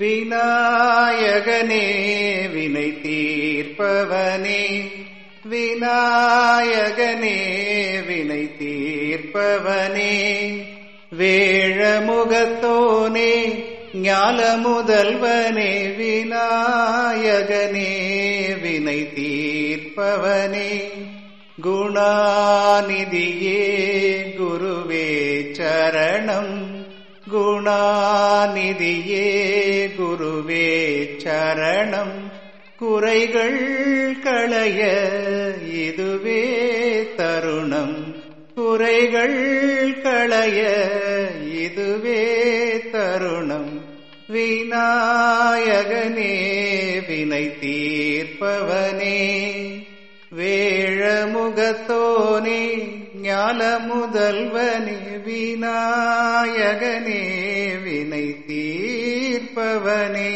விநாயகனே வினை தீர்ப்பவனே. விநாயகனே வினை தீர்ப்பவனே. வேழமுகத்தோனே ஞால முதல்வனே விநாயகனே வினை தீர்ப்பவனே. குணாநிதியே குருவே சரணம். குணாநிதியே குருவே சரணம். குறைகள் களைய இதுவே தருணம். குறைகள் களைய இதுவே தருணம். விநாயகனே வினை தீர்ப்பவனே. வேழமுகத்தோனே ஞால முதல்வனே விநாயகனே வினை தீர்ப்பவனே